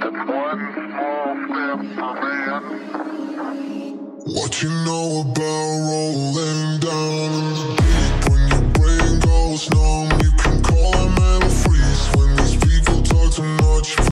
It's one small step for man. What you know about